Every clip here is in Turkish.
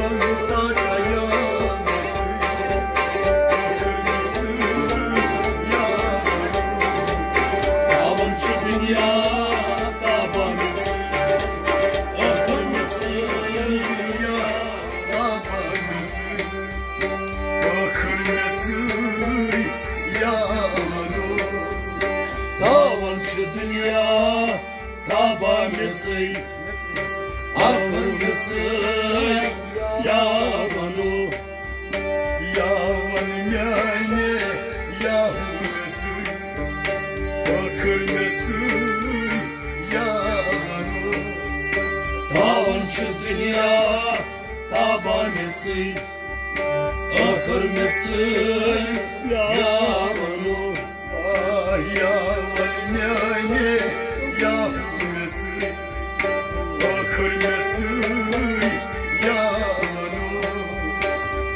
yanımda نفسي آخر نفسي يا منو يا ويني يا نفسي آخر نفسي يا منو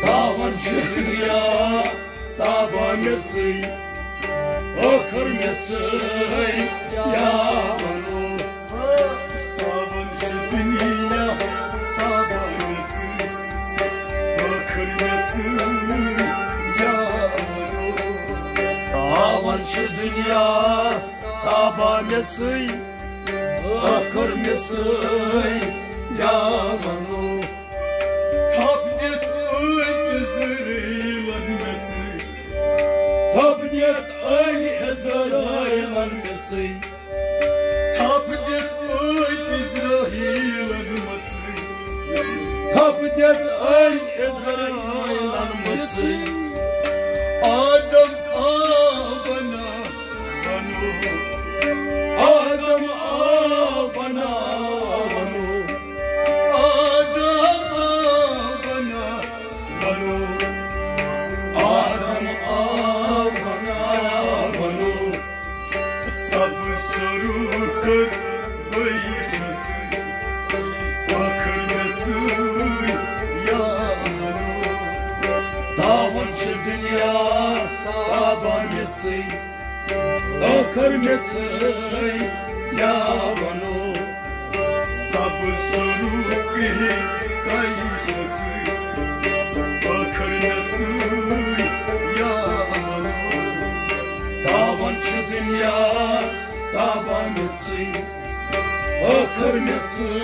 طبعا شهريا طبعا نفسي آخر نفسي يا منو Yamançı dünya tabanesi Akır mesi Yaman yakırsın Akırmasın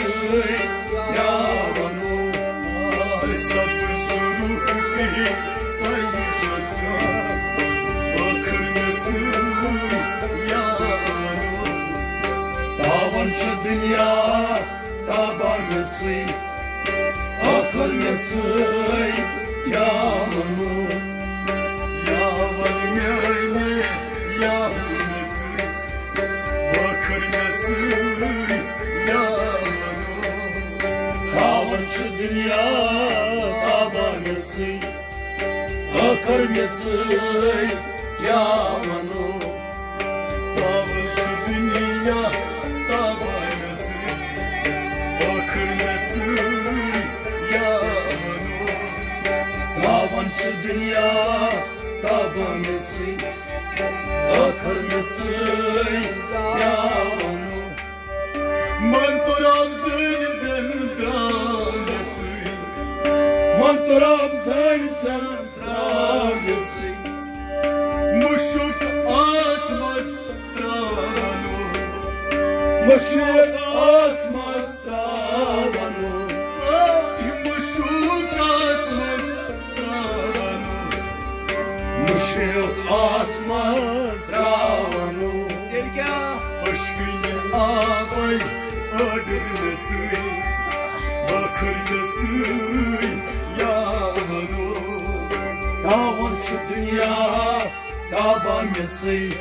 yalanı Hesabı sürü kayıcatsa Akırmasın yalanı Davançı dünya davançı Akırmasın yalanı Yalanı yalanı крыльцей яману. Повыше меня, тобой лицы, по крыльцу яману. Таванчы dünya, табан лицы, по крыльцу яману. Mantoram sen sen dağlasın Mantoram sen sen vargësi Më shuk as mas tranu Më shuk as mas tranu Më shuk as mas dünya tabancası.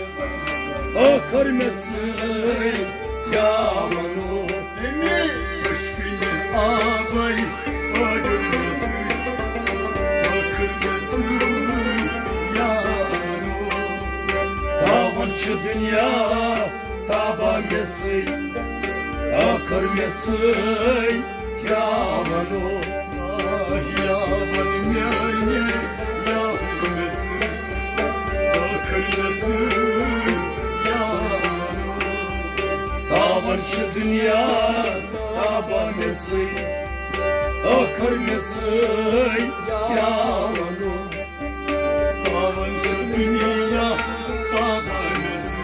Ah, Akar mesir yavru Düşmüyor abay Bakırması Bakırması yavru Tabançı dünya tabancası. Akar mesir yavru Ah yavru yavru şu dünya da tabakası O kırgızı yalanı. Alın şu dünya tabakası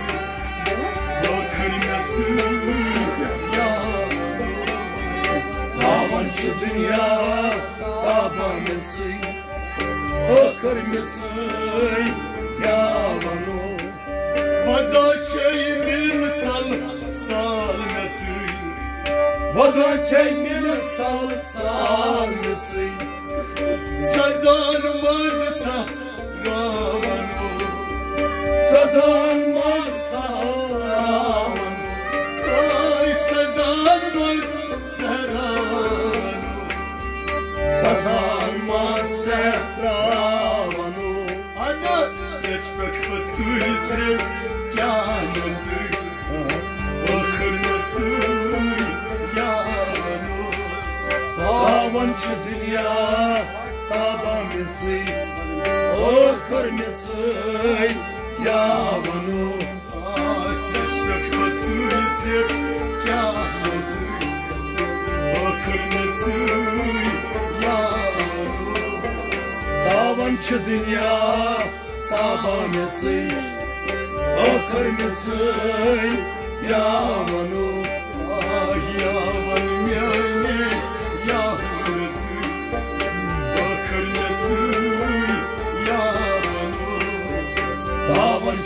O kırgızı yalanı. Alın şu dünya tabakası O kırgızı yalanı. Bazı şeyimiz Vazgeçeymini sal salmışsın Sazanmazsa Davançı dünya tabanısı Akırmısın yalanı Seçmek katsıydı Yanızı Bakırmazı yalanı Davançı dünya sabanısı Akırmısın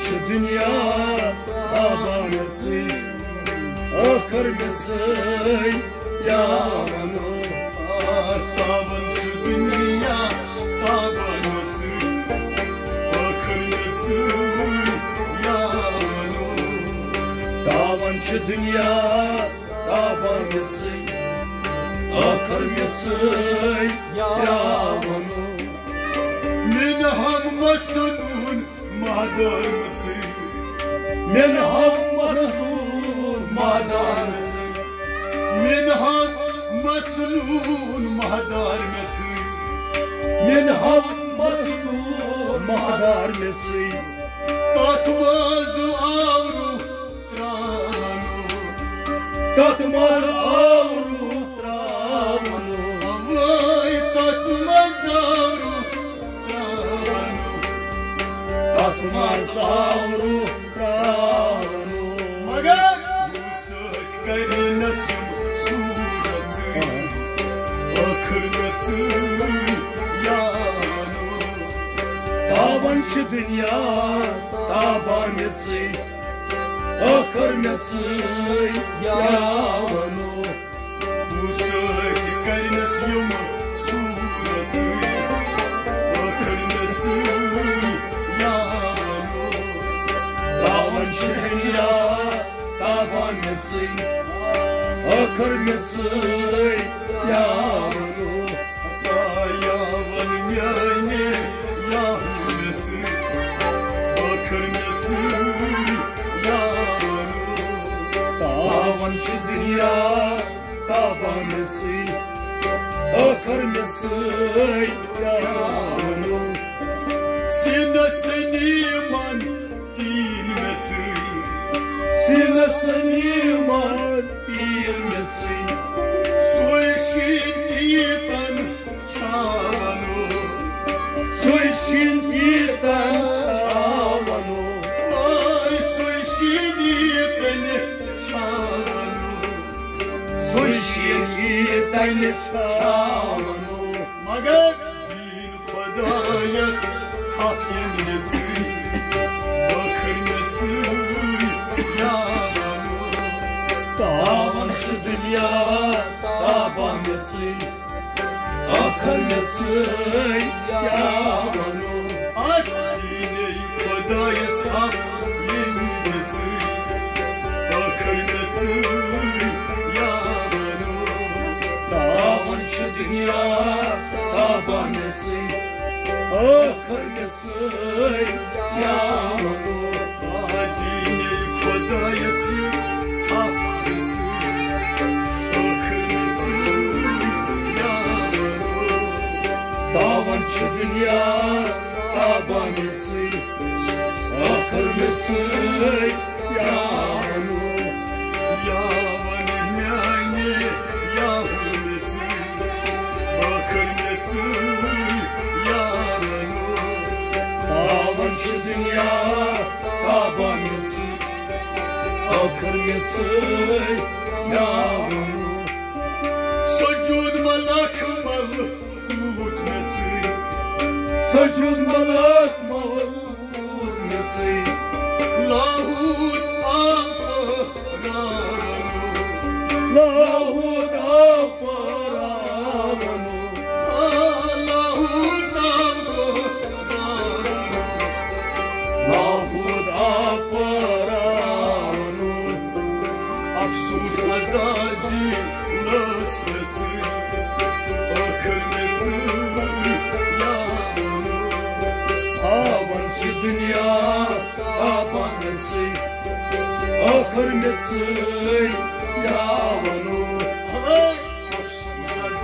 Davançı dünya sabanısı Akırmısın yalanı Tabancı dünya tabancı Bakırmazı yalanı Davançı dünya tabanısı Akırmısın yalanı Min hammasunun madarmızı Men hammasın Madarmızı Min hammasunun madarmızı Men hammasın mahadar mesi Tatmazı avru tranu Tatmaz avru Tabançı dünya tabanısı Akırmısın yalanı Yusuf karinasın surası Akırgatı yanu Davançı dünya tabanısı Akırmısın yalanı Davançı dünya tabanısı Akırmısın yalanı iyiden çavanı Magar din padayas tak yemlesi Bakırmesi yalanı Davançı dünya tabanısı Akırmısın yalanı At dine padayas tak yemlesi Davançı dünya tabanısı Akırmısın yalanı Adine kodayası tatlısı Bakırmızı yağmuru Davançı dünya tabanısı Akırmısın yalanı şu dünya Akırması yağmur Socun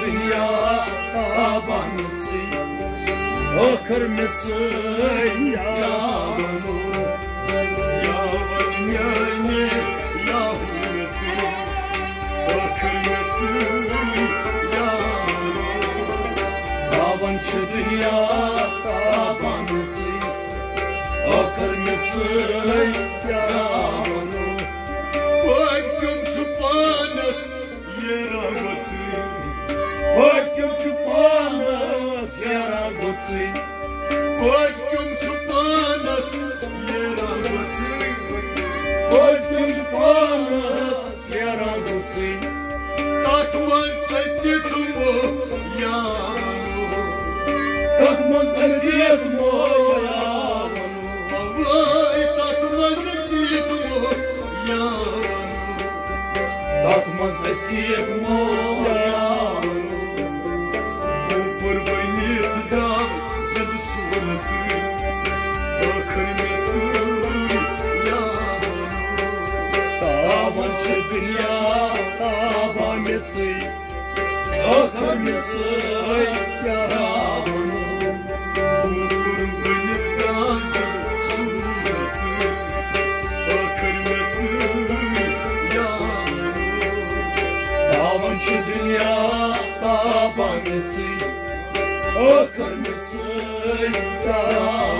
dünya tabanesi Akırması yağmuru Yağmur yani yağmurası Bakırması yağmuru Davançı dünya tabanesi Akırması yağmuru Takmaz etiyet moyamanu Davançı dünya tabanesi Akırması yağmuru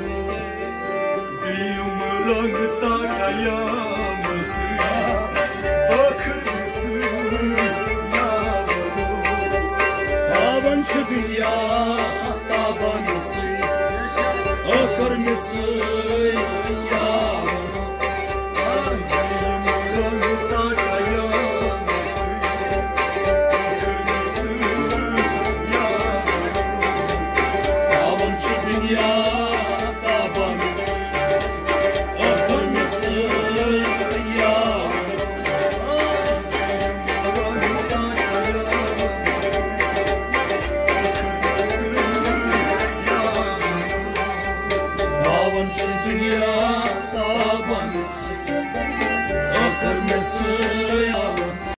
रंग ताकाया